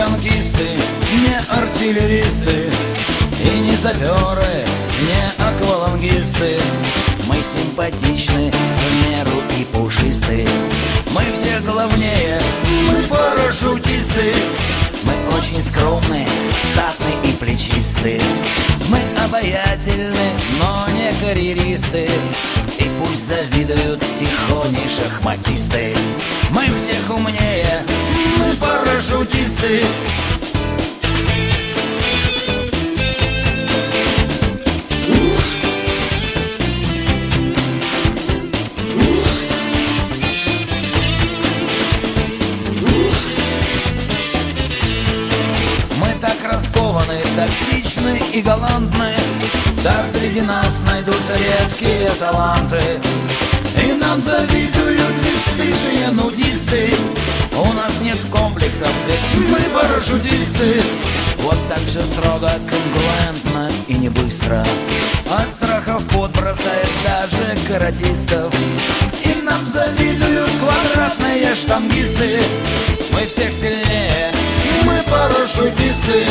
Танкисты, не артиллеристы И не саперы, не аквалангисты Симпатичны, в меру и пушисты. Мы все главнее, мы парашютисты Мы очень скромные, статные и плечисты. Мы обаятельны, но не карьеристы. И пусть завидуют тихоней шахматисты. Мы всех умнее, мы парашютисты раскованы, тактичны и галантны Да среди нас найдутся редкие таланты. И нам завидуют бесстыжие нудисты. У нас нет комплексов, ведь мы парашютисты Вот так все строго, конкурентно и не быстро. От страхов пот бросает даже каратистов. И нам завидуют квадратные штангисты. Мы всех сильнее, мы парашютисты